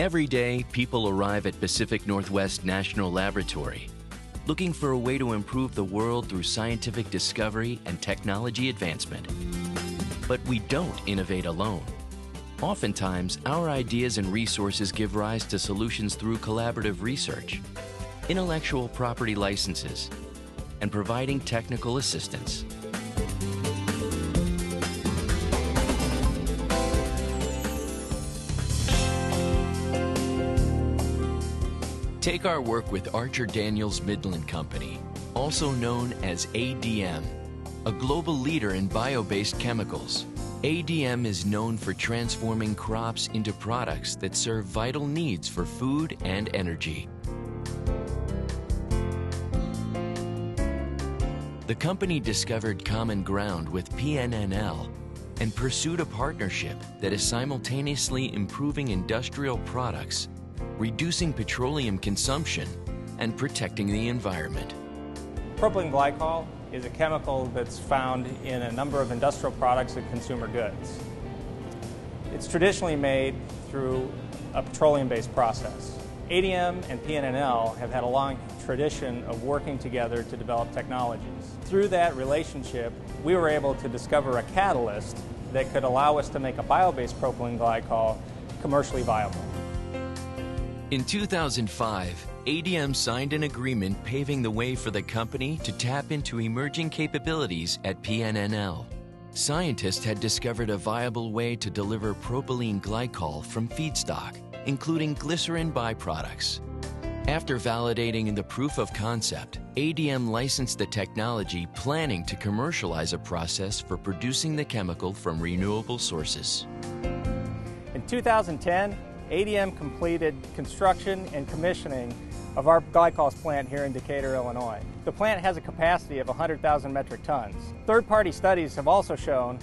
Every day, people arrive at Pacific Northwest National Laboratory looking for a way to improve the world through scientific discovery and technology advancement. But we don't innovate alone. Oftentimes, our ideas and resources give rise to solutions through collaborative research, intellectual property licenses, and providing technical assistance. Take our work with Archer Daniels Midland Company, also known as ADM, a global leader in bio-based chemicals. ADM is known for transforming crops into products that serve vital needs for food and energy. The company discovered common ground with PNNL and pursued a partnership that is simultaneously improving industrial products reducing petroleum consumption, and protecting the environment. Propylene glycol is a chemical that's found in a number of industrial products and consumer goods. It's traditionally made through a petroleum-based process. ADM and PNNL have had a long tradition of working together to develop technologies. Through that relationship, we were able to discover a catalyst that could allow us to make a bio-based propylene glycol commercially viable. In 2005, ADM signed an agreement paving the way for the company to tap into emerging capabilities at PNNL. Scientists had discovered a viable way to deliver propylene glycol from feedstock, including glycerin byproducts. After validating the proof of concept, ADM licensed the technology planning to commercialize a process for producing the chemical from renewable sources. In 2010, ADM completed construction and commissioning of our glycols plant here in Decatur, Illinois. The plant has a capacity of 100,000 metric tons. Third-party studies have also shown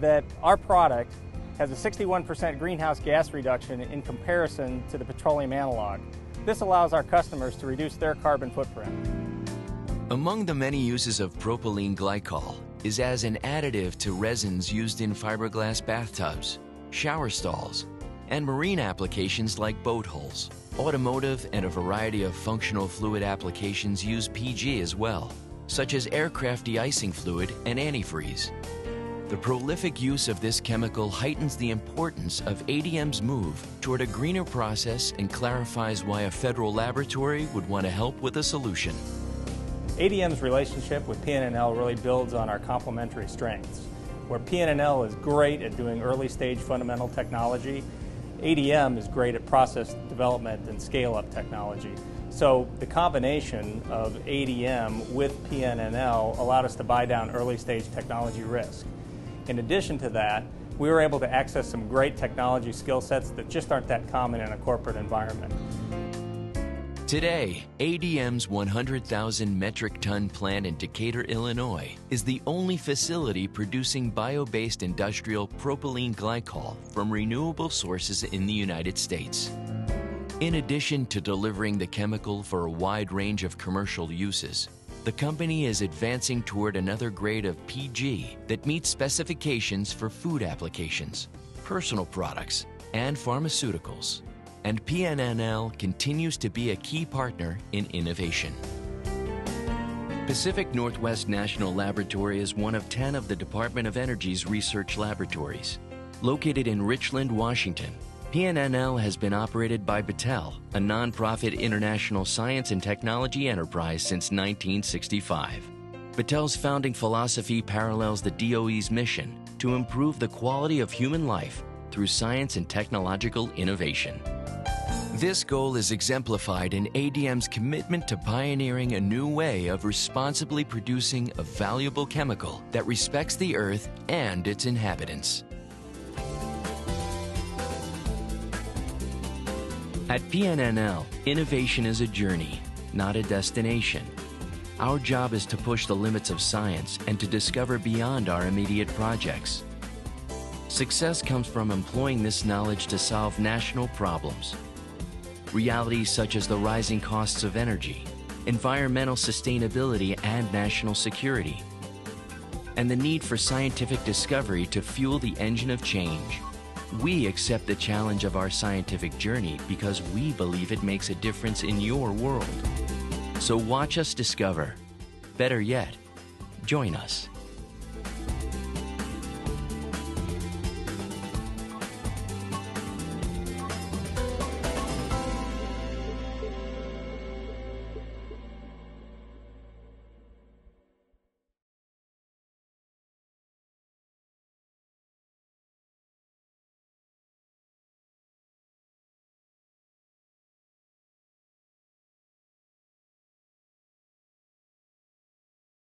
that our product has a 61% greenhouse gas reduction in comparison to the petroleum analog. This allows our customers to reduce their carbon footprint. Among the many uses of propylene glycol is as an additive to resins used in fiberglass bathtubs, shower stalls, and marine applications like boat hulls. Automotive and a variety of functional fluid applications use PG as well, such as aircraft de-icing fluid and antifreeze. The prolific use of this chemical heightens the importance of ADM's move toward a greener process and clarifies why a federal laboratory would want to help with a solution. ADM's relationship with PNNL really builds on our complementary strengths. Where PNNL is great at doing early stage fundamental technology, ADM is great at process development and scale-up technology. So the combination of ADM with PNNL allowed us to buy down early stage technology risk. In addition to that, we were able to access some great technology skill sets that just aren't that common in a corporate environment. Today, ADM's 100,000 metric ton plant in Decatur, Illinois is the only facility producing bio-based industrial propylene glycol from renewable sources in the United States. In addition to delivering the chemical for a wide range of commercial uses, the company is advancing toward another grade of PG that meets specifications for food applications, personal products, and pharmaceuticals and PNNL continues to be a key partner in innovation. Pacific Northwest National Laboratory is one of 10 of the Department of Energy's research laboratories. Located in Richland, Washington, PNNL has been operated by Battelle, a nonprofit international science and technology enterprise since 1965. Battelle's founding philosophy parallels the DOE's mission to improve the quality of human life through science and technological innovation. This goal is exemplified in ADM's commitment to pioneering a new way of responsibly producing a valuable chemical that respects the Earth and its inhabitants. At PNNL, innovation is a journey, not a destination. Our job is to push the limits of science and to discover beyond our immediate projects. Success comes from employing this knowledge to solve national problems realities such as the rising costs of energy, environmental sustainability and national security, and the need for scientific discovery to fuel the engine of change. We accept the challenge of our scientific journey because we believe it makes a difference in your world. So watch us discover. Better yet, join us.